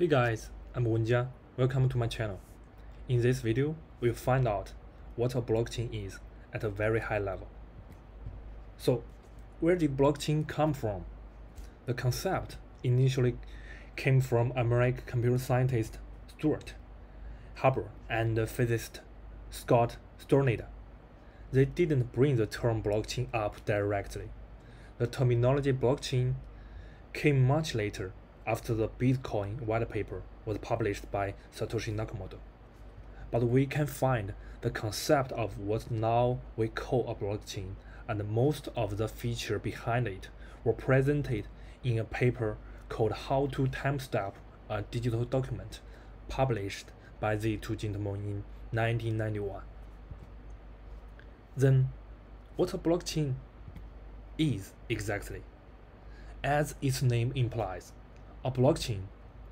Hey guys, I'm Wenjia. Welcome to my channel. In this video, we'll find out what a blockchain is at a very high level. So, where did blockchain come from? The concept initially came from American computer scientist Stuart Haber and physicist Scott Stornetta. They didn't bring the term blockchain up directly. The terminology blockchain came much later after the Bitcoin white paper was published by Satoshi Nakamoto. But we can find the concept of what now we call a blockchain and most of the feature behind it were presented in a paper called How to Timestamp a Digital Document published by the two gentlemen in 1991. Then, what a blockchain is exactly? As its name implies, a blockchain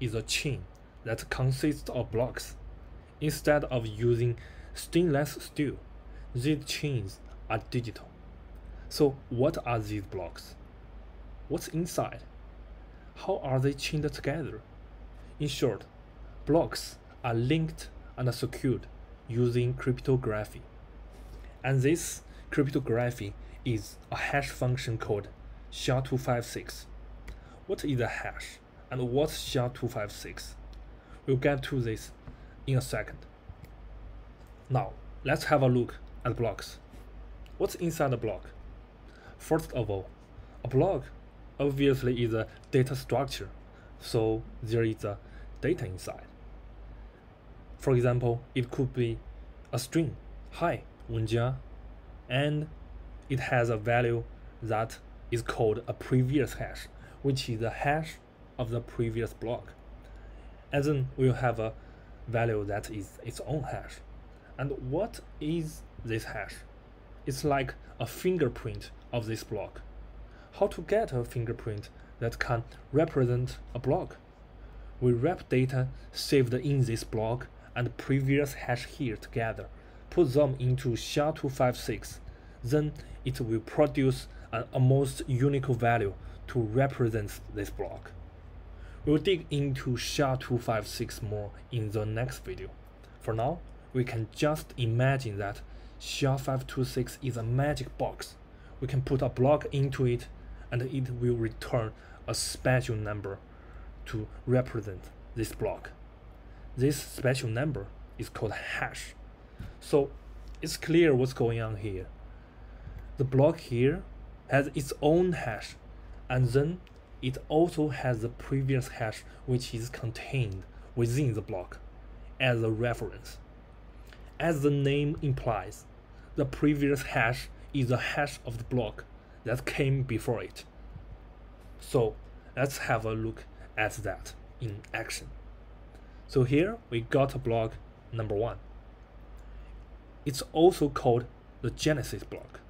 is a chain that consists of blocks. Instead of using stainless steel, these chains are digital. So, what are these blocks? What's inside? How are they chained together? In short, blocks are linked and secured using cryptography. And this cryptography is a hash function called SHA-256. What is a hash and what's SHA-256? We'll get to this in a second. Now, let's have a look at blocks. What's inside a block? First of all, a block obviously is a data structure, so there is a data inside. For example, it could be a string, hi, Wenjia, and it has a value that is called a previous hash, which is a hash of the previous block. And then we'll have a value that is its own hash. And what is this hash? It's like a fingerprint of this block. How to get a fingerprint that can represent a block? We wrap data saved in this block and previous hash here together, put them into SHA-256, then it will produce an almost unique value to represent this block. We'll dig into SHA-256 more in the next video. For now, we can just imagine that SHA-526 is a magic box. We can put a block into it and it will return a special number to represent this block. This special number is called hash. So it's clear what's going on here. The block here has its own hash and then it also has the previous hash which is contained within the block as a reference. As the name implies, the previous hash is the hash of the block that came before it. So let's have a look at that in action. So here we got a block number one. It's also called the genesis block.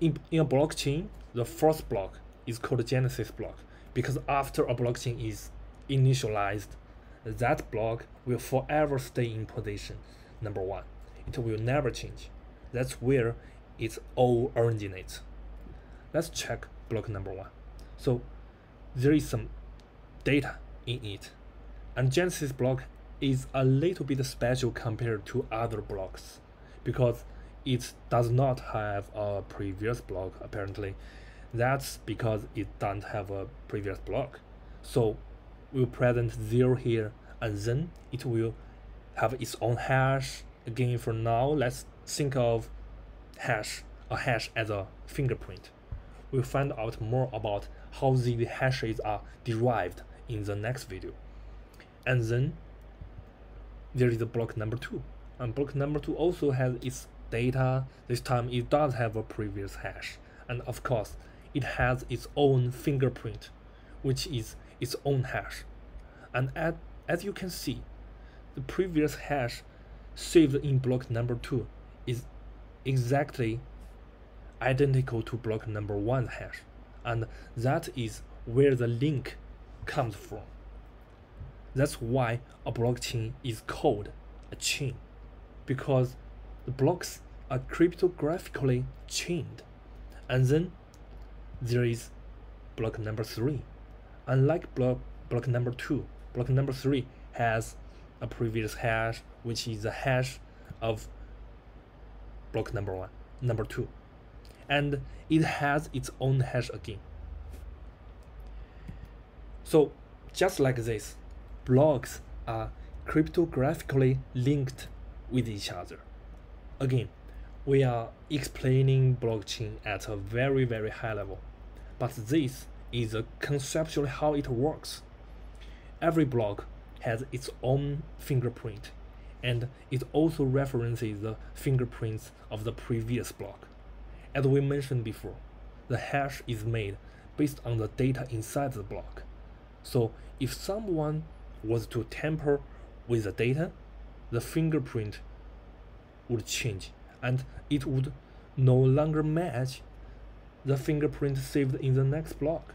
In, in a blockchain, the first block is called genesis block because after a blockchain is initialized, that block will forever stay in position number one. It will never change. That's where it all originates. Let's check block number one. So there is some data in it. And Genesis block is a little bit special compared to other blocks because it does not have a previous block apparently that's because it doesn't have a previous block. So we'll present 0 here and then it will have its own hash. Again, for now, let's think of hash, a hash as a fingerprint. We'll find out more about how these hashes are derived in the next video. And then there is a block number 2. And block number 2 also has its data. This time it does have a previous hash. And of course, it has its own fingerprint, which is its own hash. And at, as you can see, the previous hash saved in block number 2 is exactly identical to block number 1 hash. And that is where the link comes from. That's why a blockchain is called a chain, because the blocks are cryptographically chained. And then there is block number 3. Unlike block, block number two. Block number three has a previous hash, which is the hash of block number one, number two, and it has its own hash again. So just like this, blocks are cryptographically linked with each other. Again, we are explaining blockchain at a very very high level, but this is conceptually how it works. Every block has its own fingerprint, and it also references the fingerprints of the previous block. As we mentioned before, the hash is made based on the data inside the block. So if someone was to tamper with the data, the fingerprint would change and it would no longer match the fingerprint saved in the next block.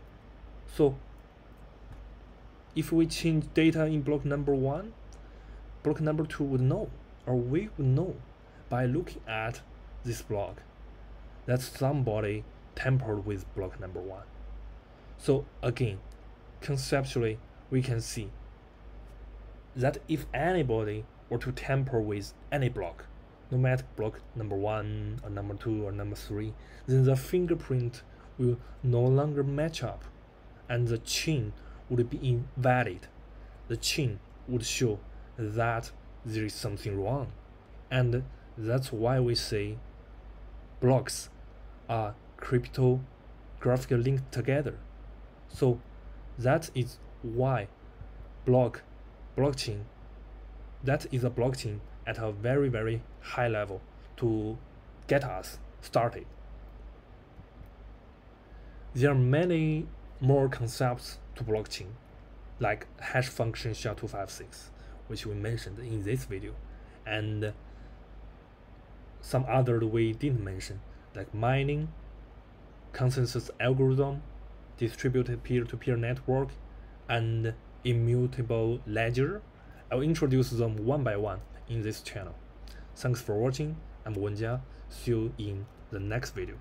So if we change data in block number one, block number two would know, or we would know by looking at this block that somebody tampered with block number one. So again, conceptually, we can see that if anybody were to tamper with any block, no matter block number one or number two or number three, then the fingerprint will no longer match up and the chain would be invalid. The chain would show that there is something wrong. And that's why we say blocks are cryptographically linked together. So that is why block blockchain that is a blockchain at a very very high level to get us started. There are many more concepts to blockchain, like hash function SHA-256, which we mentioned in this video, and some other we didn't mention, like mining, consensus algorithm, distributed peer-to-peer -peer network, and immutable ledger. I'll introduce them one by one in this channel. Thanks for watching. I'm Wenjia. See you in the next video.